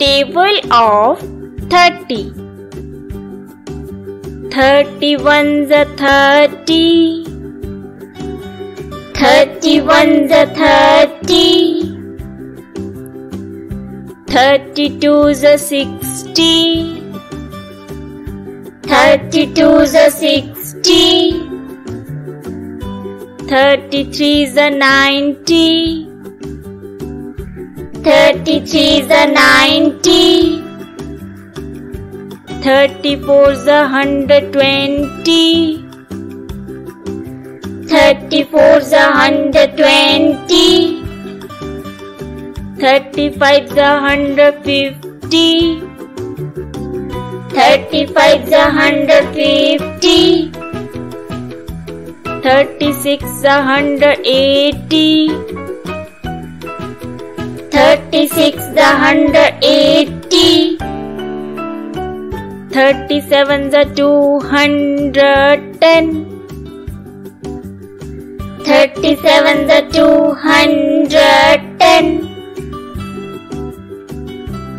Table of 30 Thirty. One's a thirty. Thirty one's a thirty. Thirty two's a sixty. Thirty two's a sixty. Thirty three's a ninety Thirty three's a ninety. Thirty four's a hundred twenty. Thirty four's a hundred twenty. Thirty five's a hundred fifty. Thirty five's a hundred fifty. Thirty six a hundred 36 the 180 37 the 210 37 the 210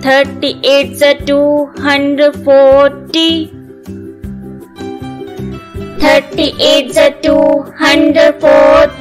38 the 240 38 the 240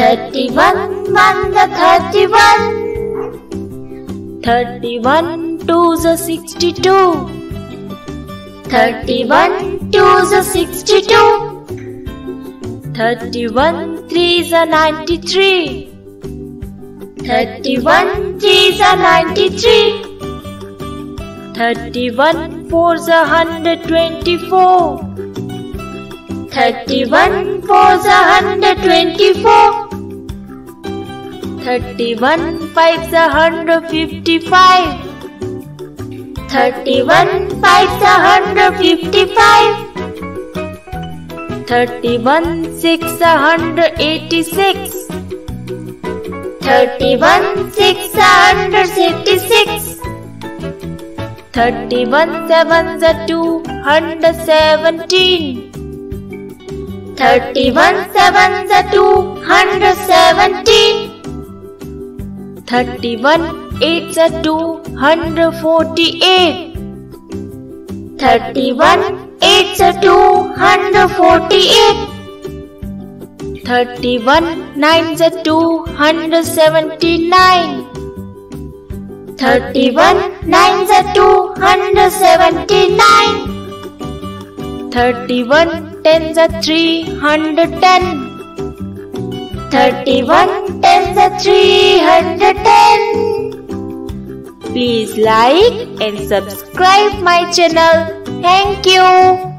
Thirty-one, one's a thirty-one. Thirty-one, two's a sixty-two. Thirty-one, two's a sixty-two. Thirty-one, three's a ninety-three. Thirty-one, three's a ninety-three. Thirty-one, four's a hundred twenty-four. Thirty-one, four's a hundred twenty-four. Thirty-one, five's a hundred fifty-five. Thirty-one, five's a hundred fifty-five. Thirty-one, six a hundred eighty-six. Thirty-one, six a hundred sixty-six. Thirty-one, seven's a two hundred seventeen. Thirty-one, seven's a two hundred 31 8s a 248 31 8s a 248 31 9s are 279 31 9s are 279 31 10s are 310 a two hundred seventy-nine. Thirty-one, ten's a three hundred ten. Thirty-one, ten's a three hundred ten. Please like and subscribe my channel. Thank you.